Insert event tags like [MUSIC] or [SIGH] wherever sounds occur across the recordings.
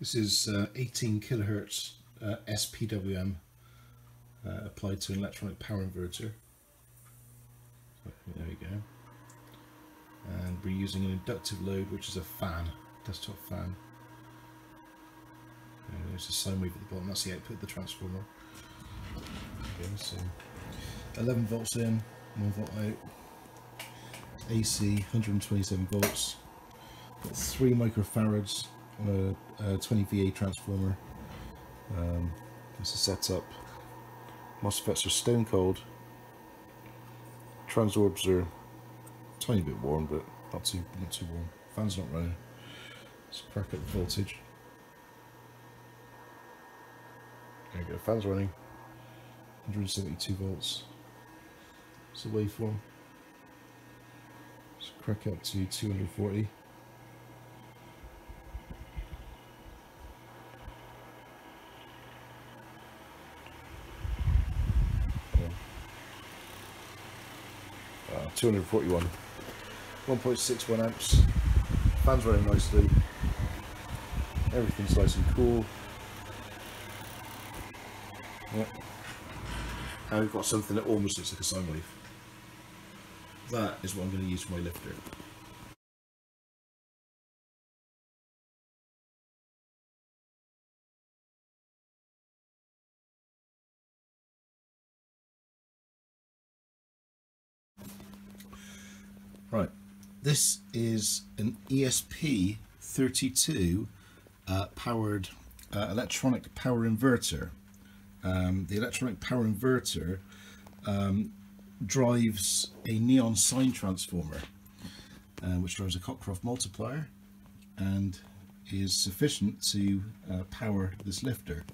This is uh, 18 kilohertz uh, SPWM uh, applied to an electronic power inverter. There we go. And we're using an inductive load, which is a fan, desktop fan. And there's a sine wave at the bottom. That's the output of the transformer. Okay, so 11 volts in, 1 volt out. AC 127 volts. Got 3 microfarads on a, a 20 VA transformer. Um, that's the setup. MOSFETs are stone cold. Transorbs are tiny bit warm, but not too not too warm. Fan's not running. Let's crack up the voltage. There you go. Fan's running. 172 volts. It's a waveform. Let's crack up to 240. 241 1.61 amps. Fans running nicely. Everything's nice and cool. Yep. and we've got something that almost looks like a sine wave. That is what I'm going to use for my lifter Right, this is an ESP32 uh, powered uh, electronic power inverter. Um, the electronic power inverter um, drives a neon sign transformer, uh, which drives a Cockcroft multiplier and is sufficient to uh, power this lifter.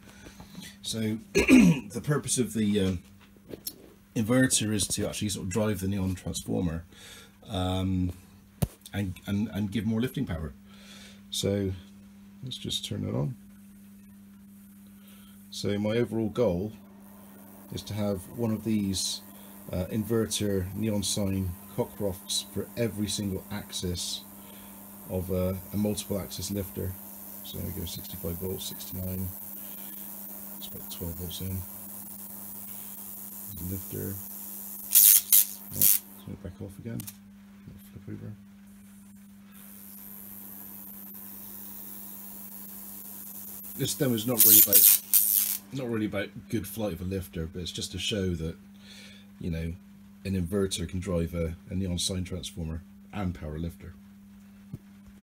So [CLEARS THROAT] the purpose of the um, inverter is to actually sort of drive the neon transformer um, and, and, and give more lifting power. So let's just turn it on. So my overall goal is to have one of these uh, inverter neon sign Cockcrofts for every single axis of a, a multiple axis lifter. So we go 65 volts, 69, it's about 12 volts in. Lifter, oh, so back off again This demo is not really about not really about good flight of a lifter, but it's just to show that you know an inverter can drive a, a neon sign transformer and power lifter.